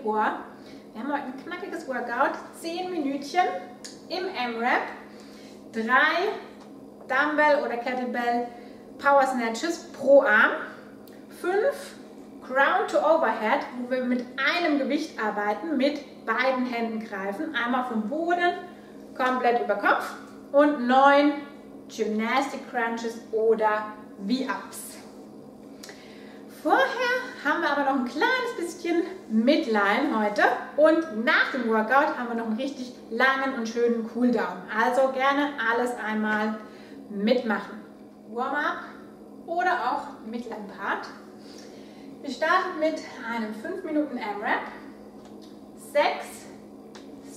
Februar. Wir haben heute ein knackiges Workout, 10 Minütchen im M-Rap, 3 Dumbbell oder Kettlebell Power Snatches pro Arm, 5 Ground to Overhead, wo wir mit einem Gewicht arbeiten, mit beiden Händen greifen, einmal vom Boden, komplett über Kopf. Und 9 Gymnastic Crunches oder V-Ups. Vorher haben wir aber noch ein kleines bisschen Midline heute und nach dem Workout haben wir noch einen richtig langen und schönen Cooldown. Also gerne alles einmal mitmachen. Warm-up oder auch Midline Part. Wir starten mit einem 5 Minuten AMRAP, 6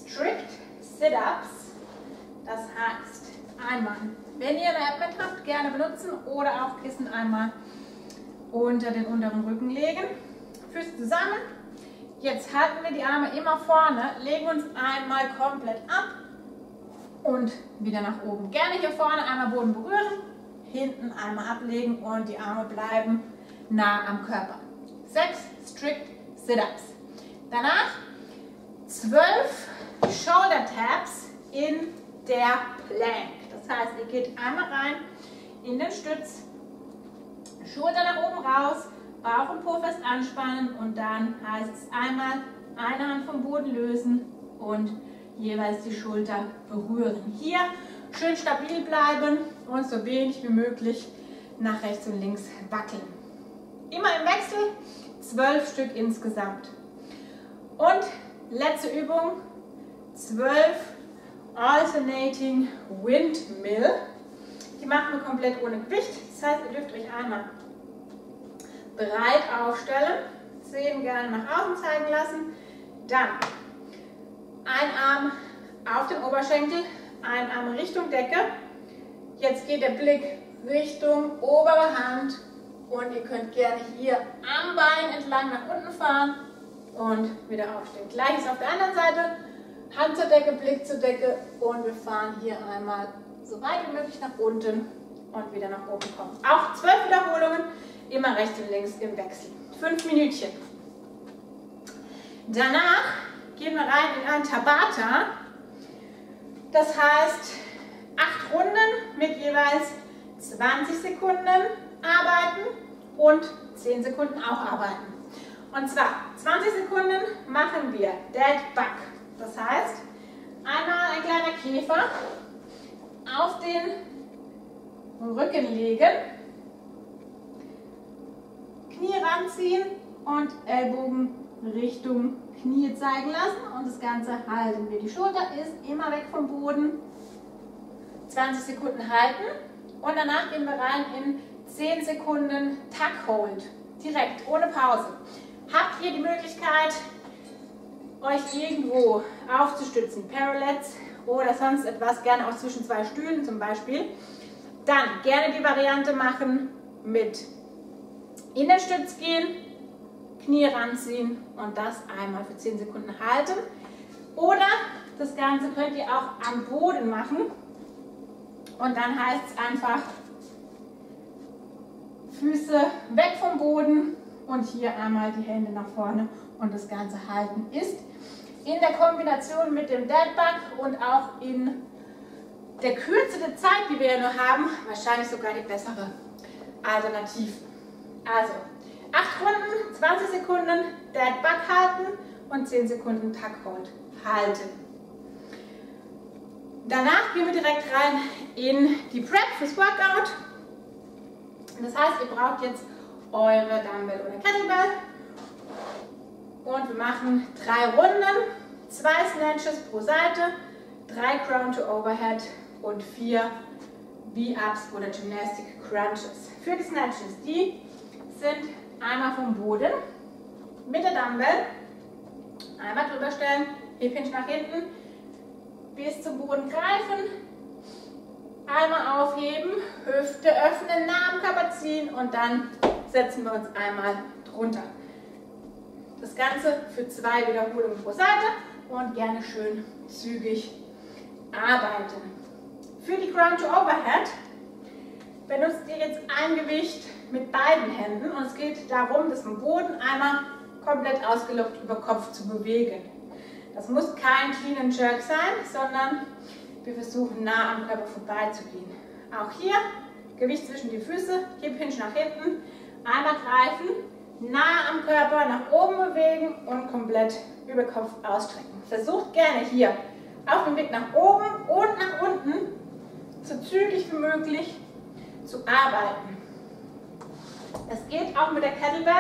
Strict Sit-Ups, das heißt einmal, wenn ihr eine App mit habt, gerne benutzen oder auch Kissen einmal unter den unteren Rücken legen. Füße zusammen. Jetzt halten wir die Arme immer vorne, legen uns einmal komplett ab und wieder nach oben. Gerne hier vorne einmal Boden berühren, hinten einmal ablegen und die Arme bleiben nah am Körper. Sechs Strict Sit-Ups. Danach zwölf Shoulder Taps in der Plank. Das heißt, ihr geht einmal rein in den Stütz, Schulter nach oben raus, Bauch und Po fest anspannen und dann heißt es einmal eine Hand vom Boden lösen und jeweils die Schulter berühren. Hier schön stabil bleiben und so wenig wie möglich nach rechts und links wackeln. Immer im Wechsel, zwölf Stück insgesamt. Und letzte Übung, zwölf Alternating Windmill. Die machen wir komplett ohne Gewicht. Das heißt, ihr dürft euch einmal breit aufstellen, Zehen gerne nach außen zeigen lassen. Dann ein Arm auf den Oberschenkel, ein Arm Richtung Decke. Jetzt geht der Blick Richtung obere Hand und ihr könnt gerne hier am Bein entlang nach unten fahren und wieder aufstehen. Gleiches auf der anderen Seite. Hand zur Decke, Blick zur Decke und wir fahren hier einmal so weit wie möglich nach unten und wieder nach oben kommen. Auch zwölf Wiederholungen, immer rechts und links im Wechsel. Fünf Minütchen. Danach gehen wir rein in ein Tabata. Das heißt, acht Runden mit jeweils 20 Sekunden arbeiten und 10 Sekunden auch arbeiten. Und zwar 20 Sekunden machen wir Dead Bug. Das heißt, einmal ein kleiner Käfer auf den Rücken legen, Knie ranziehen und Ellbogen Richtung Knie zeigen lassen und das Ganze halten wir. Die Schulter ist immer weg vom Boden. 20 Sekunden halten und danach gehen wir rein in 10 Sekunden Tuck Hold. Direkt, ohne Pause. Habt ihr die Möglichkeit, euch irgendwo aufzustützen, Parallels oder sonst etwas, gerne auch zwischen zwei Stühlen zum Beispiel, dann gerne die Variante machen mit in den Stütz gehen, Knie ranziehen und das einmal für 10 Sekunden halten. Oder das Ganze könnt ihr auch am Boden machen und dann heißt es einfach Füße weg vom Boden und hier einmal die Hände nach vorne und das Ganze halten ist in der Kombination mit dem Dead Bug und auch in der Kürze der Zeit, die wir ja nur haben, wahrscheinlich sogar die bessere Alternative. Also, 8 Runden, 20 Sekunden Dead Bug halten und 10 Sekunden Tuck Hold halten. Danach gehen wir direkt rein in die Prep fürs Workout. Das heißt, ihr braucht jetzt eure Dumbbell oder Kettlebell und wir machen drei Runden, zwei Snatches pro Seite, drei Crown to Overhead und vier V-Ups oder Gymnastic Crunches. Für die Snatches, die sind einmal vom Boden mit der Dumbbell, einmal drüber stellen, Hip nach hinten, bis zum Boden greifen, einmal aufheben, Hüfte öffnen, nah am Körper ziehen und dann setzen wir uns einmal drunter. Das Ganze für zwei Wiederholungen pro Seite und gerne schön zügig arbeiten. Für die Ground to Overhead benutzt ihr jetzt ein Gewicht mit beiden Händen und es geht darum, dass vom Boden einmal komplett ausgelockt über Kopf zu bewegen. Das muss kein Clean and Jerk sein, sondern wir versuchen nah am Körper vorbeizugehen. Auch hier Gewicht zwischen die Füße, Hip Hinge nach hinten, einmal greifen, nah am Körper nach oben bewegen und komplett über Kopf ausstrecken. Versucht gerne hier auf dem Weg nach oben und nach unten so zügig wie möglich zu arbeiten. Es geht auch mit der Kettlebell.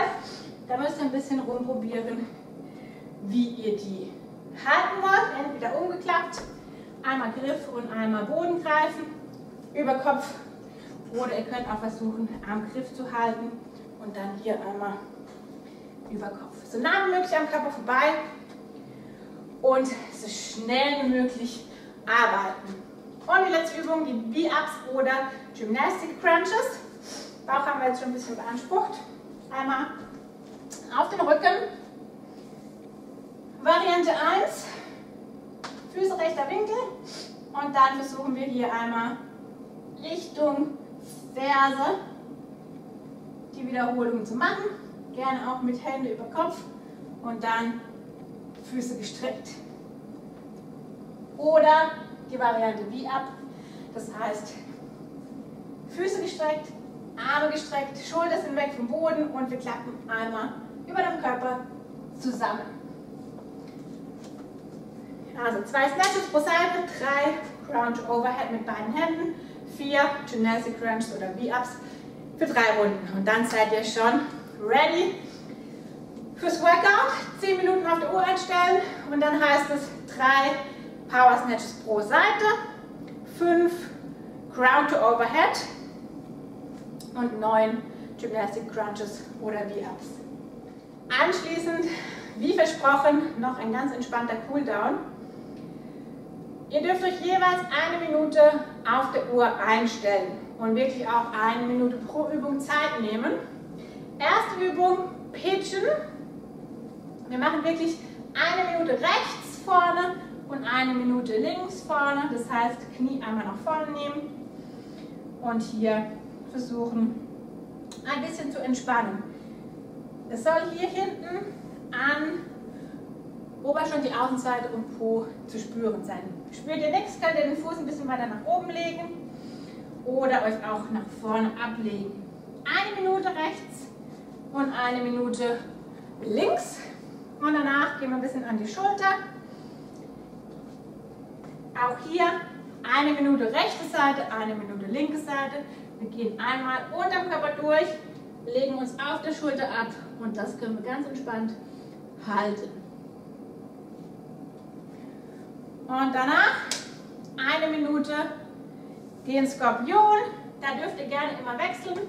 Da müsst ihr ein bisschen rumprobieren, wie ihr die halten wollt. Entweder umgeklappt, einmal Griff und einmal Boden greifen, über Kopf. Oder ihr könnt auch versuchen, am Griff zu halten und dann hier einmal über Kopf. So nah wie möglich am Körper vorbei und so schnell wie möglich arbeiten. Und die letzte Übung, die B-Ups oder Gymnastic Crunches. Bauch haben wir jetzt schon ein bisschen beansprucht. Einmal auf den Rücken. Variante 1, Füße rechter Winkel. Und dann versuchen wir hier einmal Richtung Ferse die Wiederholung zu machen. Gerne auch mit Hände über Kopf und dann Füße gestreckt. Oder die Variante wie ab. Das heißt, Füße gestreckt, Arme gestreckt, Schultern sind weg vom Boden und wir klappen einmal über den Körper zusammen. Also zwei Snatches pro Seite, drei Crunch Overhead mit beiden Händen, vier Gymnastic Crunches oder V-Ups für drei Runden. Und dann seid ihr schon ready fürs Workout. Zehn Minuten auf der Uhr einstellen und dann heißt es drei Power Snatches pro Seite, fünf Ground to Overhead und neun Gymnastic Crunches oder V-Ups. Anschließend, wie versprochen, noch ein ganz entspannter Cooldown. Ihr dürft euch jeweils eine Minute auf der Uhr einstellen und wirklich auch eine Minute pro Übung Zeit nehmen. Erste Übung, Pitchen. Wir machen wirklich eine Minute rechts vorne und eine Minute links vorne. Das heißt, Knie einmal nach vorne nehmen und hier versuchen, ein bisschen zu entspannen. Es soll hier hinten an Oberschenkel, die Außenseite und Po zu spüren sein. Spürt ihr nichts, könnt ihr den Fuß ein bisschen weiter nach oben legen oder euch auch nach vorne ablegen. Eine Minute rechts und eine Minute links. Und danach gehen wir ein bisschen an die Schulter. Auch hier eine Minute rechte Seite, eine Minute linke Seite. Wir gehen einmal unterm Körper durch, legen uns auf der Schulter ab und das können wir ganz entspannt halten. Und danach eine Minute den Skorpion. Da dürft ihr gerne immer wechseln.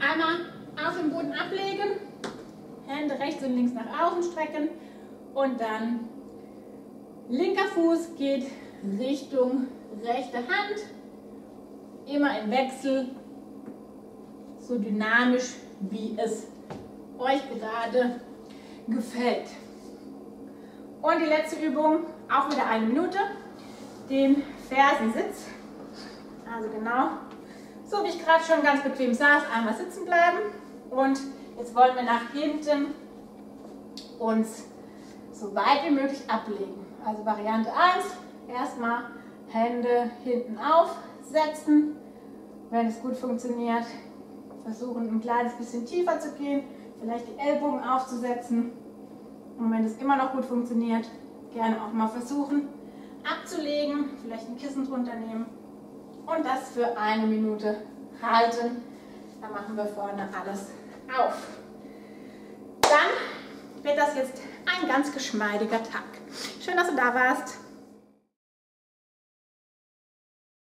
Einmal auf den Boden ablegen, Hände rechts und links nach außen strecken und dann linker Fuß geht Richtung rechte Hand. Immer im Wechsel, so dynamisch wie es euch gerade gefällt. Und die letzte Übung, auch wieder eine Minute, den Fersensitz. Also genau, so wie ich gerade schon ganz bequem saß, einmal sitzen bleiben. Und jetzt wollen wir nach hinten uns so weit wie möglich ablegen. Also Variante 1, erstmal Hände hinten aufsetzen. Wenn es gut funktioniert, versuchen ein kleines bisschen tiefer zu gehen, vielleicht die Ellbogen aufzusetzen und wenn es immer noch gut funktioniert, gerne auch mal versuchen abzulegen, vielleicht ein Kissen drunter nehmen und das für eine Minute halten. Dann machen wir vorne alles auf. Dann wird das jetzt ein ganz geschmeidiger Tag. Schön, dass du da warst.